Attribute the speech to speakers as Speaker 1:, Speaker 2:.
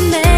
Speaker 1: 헤매